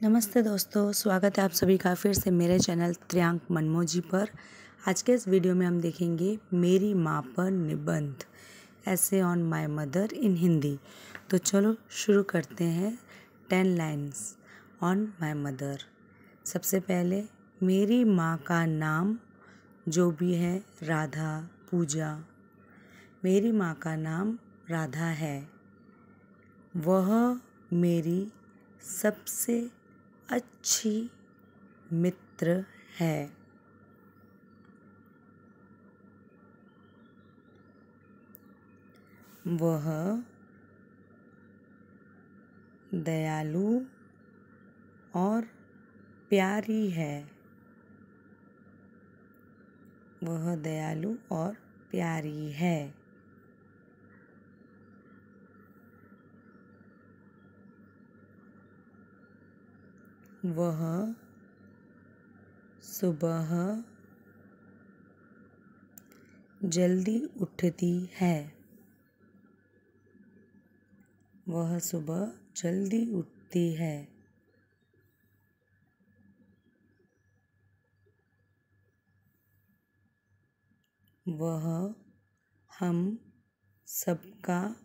नमस्ते दोस्तों, स्वागत है आप सभी का फिर से मेरे चैनल त्रियांक मनमोजी पर। आज के इस वीडियो में हम देखेंगे, मेरी माँ पर निबंध essay on my mother in Hindi तो चलो शुरू करते हैं ten lines on my mother सबसे पहले, मेरी माँ का नाम, जो भी है, राधा, पूजा। मेरी माँ का नाम राधा है। वह मेरी सबसे अच्छी मित्र है। वह दयालु और प्यारी है। वह दयालु और प्यारी है। वह सुबह जल्दी उठती है। वह सुबह जल्दी उठती है। वह हम सबका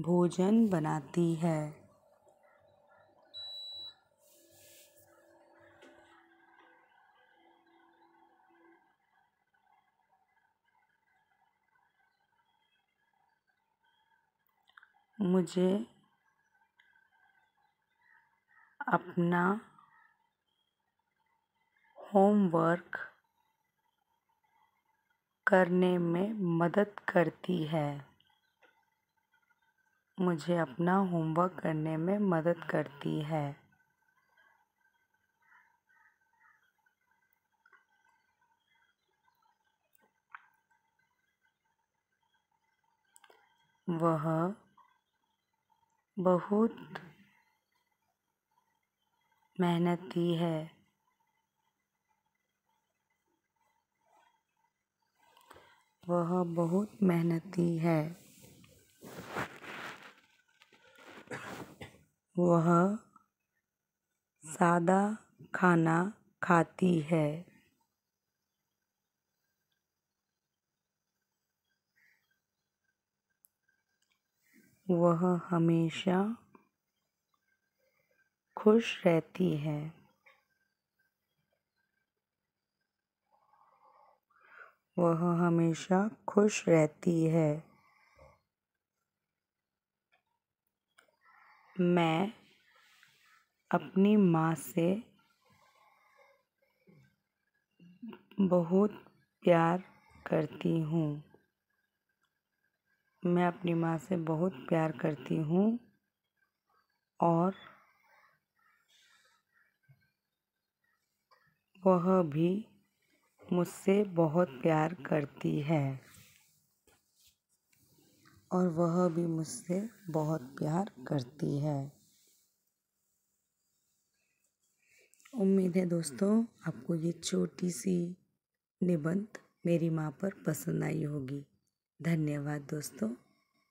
भोजन बनाती है। मुझे अपना होमवर्क करने में मदद करती है। मुझे अपना होमवर्क करने में मदद करती है। वह बहुत मेहनत मेहनती है। वह बहुत मेहनती है। वह सादा खाना खाती है। वह हमेशा खुश रहती है। वह हमेशा खुश रहती है। मैं अपनी माँ से बहुत प्यार करती हूँ। मैं अपनी माँ से बहुत प्यार करती हूँ और वह भी मुझसे बहुत प्यार करती है और वह भी मुझसे बहुत प्यार करती है। उम्मीद है दोस्तों, आपको ये छोटी सी निबंध मेरी माँ पर पसंद आई होगी। धन्यवाद दोस्तों।